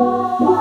Música